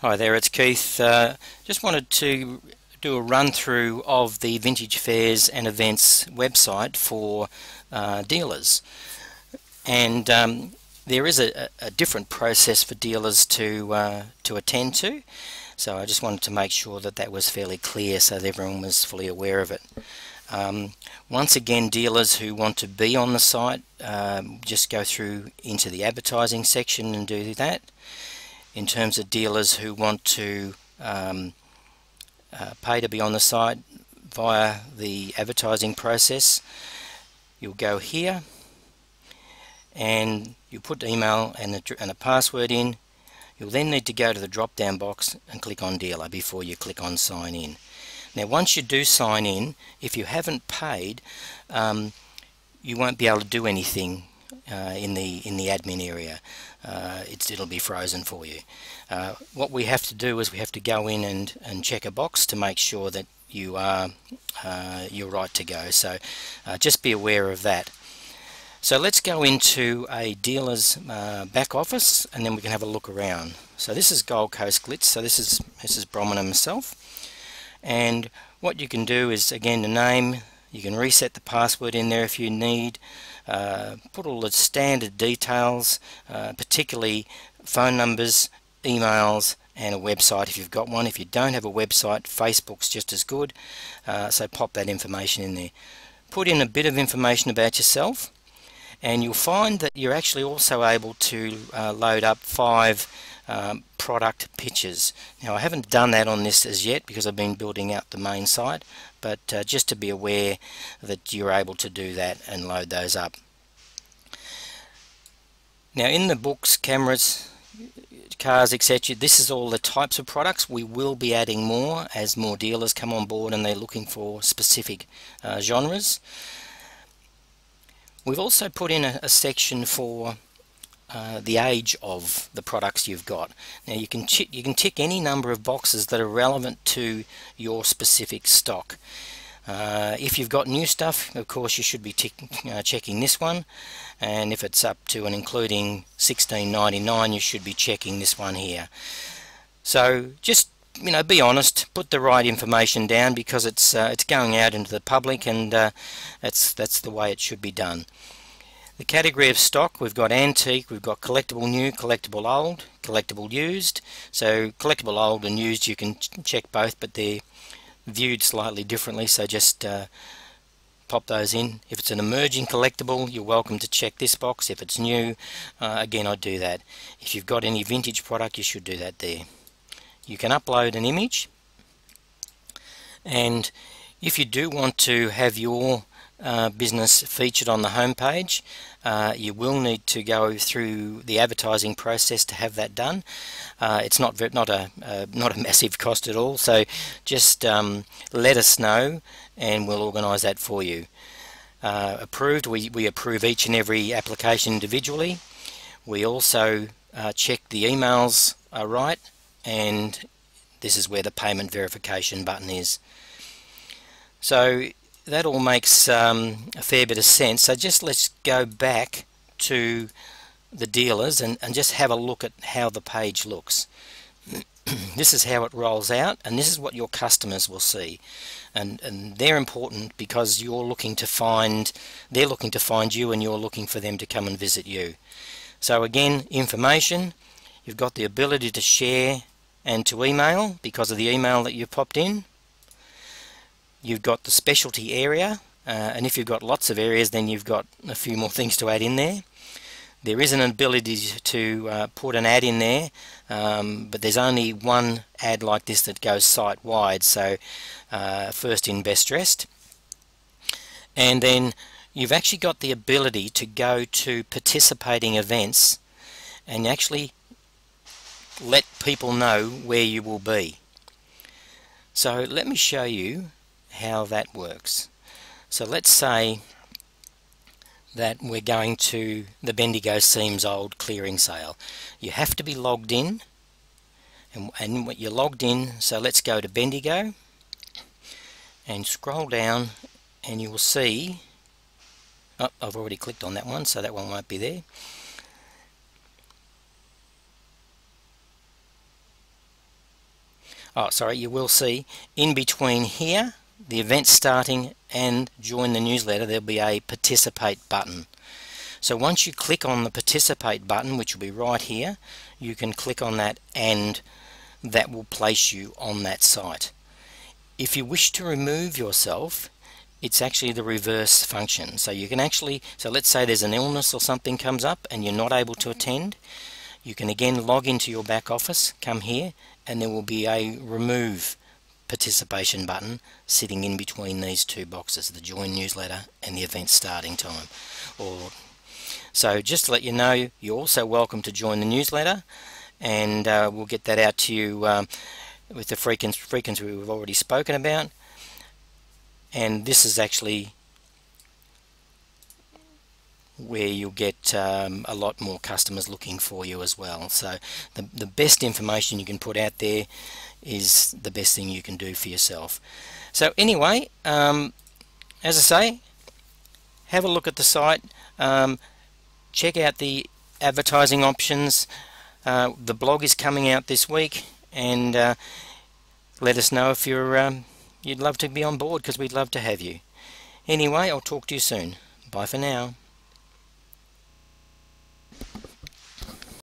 Hi there, it's Keith. Uh, just wanted to do a run through of the Vintage Fairs and Events website for uh, dealers. And um, there is a, a, different process for dealers to, uh, to attend to. So I just wanted to make sure that that was fairly clear so that everyone was fully aware of it. Um, once again, dealers who want to be on the site, um, just go through into the advertising section and do that in terms of dealers who want to um, uh, pay to be on the site via the advertising process. You'll go here and you put email and a, and password in. You'll then need to go to the drop down box and click on dealer before you click on sign in. Now once you do sign in if you haven't paid um, you won't be able to do anything uh, in the in the admin area. Uh, it'll be frozen for you. Uh, what we have to do is we have to go in and, and check a box to make sure that you are uh, you're right to go. So uh, just be aware of that. So let's go into a dealer's uh, back office and then we can have a look around. So this is Gold Coast Glitz. So this is this is Bronwyn himself. And what you can do is again the name. You can reset the password in there if you need. Uh, put all the standard details, uh, particularly phone numbers, emails, and a website if you've got one. If you don't have a website, Facebook's just as good. Uh, so pop that information in there. Put in a bit of information about yourself, and you'll find that you're actually also able to uh, load up five um, product pictures. Now I haven't done that on this as yet because I've been building out the main site but uh, just to be aware that you're able to do that and load those up. Now in the books, cameras, cars, etc. This is all the types of products. We will be adding more as more dealers come on board and they're looking for specific uh, genres. We've also put in a, a section for uh, the age of the products you've got. Now you can you can tick any number of boxes that are relevant to your specific stock. Uh, if you've got new stuff, of course, you should be uh, checking this one, and if it's up to and including 16.99, you should be checking this one here. So just you know, be honest, put the right information down because it's uh, it's going out into the public, and uh, that's that's the way it should be done. The category of stock, we've got antique, we've got collectible new, collectible old, collectible used. So collectible old and used you can check both but they're viewed slightly differently so just uh, pop those in. If it's an emerging collectible you're welcome to check this box. If it's new uh, again I'd do that. If you've got any vintage product you should do that there. You can upload an image and if you do want to have your uh, business featured on the homepage. Uh, you will need to go through the advertising process to have that done. Uh, it's not not a not a massive cost at all. So just um, let us know, and we'll organise that for you. Uh, approved. We we approve each and every application individually. We also uh, check the emails are right, and this is where the payment verification button is. So that all makes um, a fair bit of sense. So just let's go back to the dealers and, and just have a look at how the page looks. this is how it rolls out and this is what your customers will see and and they're important because you're looking to find they're looking to find you and you're looking for them to come and visit you so again information you've got the ability to share and to email because of the email that you've popped in you've got the specialty area uh, and if you've got lots of areas then you've got a few more things to add in there. There is an ability to uh, put an ad in there um, but there's only one ad like this that goes site wide so uh, first in best dressed. And then you've actually got the ability to go to participating events and actually let people know where you will be. So let me show you how that works. So let's say that we're going to the Bendigo Seems Old clearing sale. You have to be logged in and, and you're logged in so let's go to Bendigo and scroll down and you will see oh, I've already clicked on that one so that one won't be there oh sorry you will see in between here the event starting and join the newsletter there'll be a participate button. So once you click on the participate button which will be right here you can click on that and that will place you on that site. If you wish to remove yourself it's actually the reverse function. So you can actually so let's say there's an illness or something comes up and you're not able to attend you can again log into your back office come here and there will be a remove participation button sitting in between these two boxes the join newsletter and the event starting time. Or so just to let you know you're also welcome to join the newsletter and uh, we'll get that out to you um, with the frequency we've already spoken about. And this is actually where you'll get um, a lot more customers looking for you as well so the, the best information you can put out there is the best thing you can do for yourself so anyway um, as I say have a look at the site um, check out the advertising options uh, the blog is coming out this week and uh, let us know if you're um, you'd love to be on board because we'd love to have you. Anyway, I'll talk to you soon. Bye for now.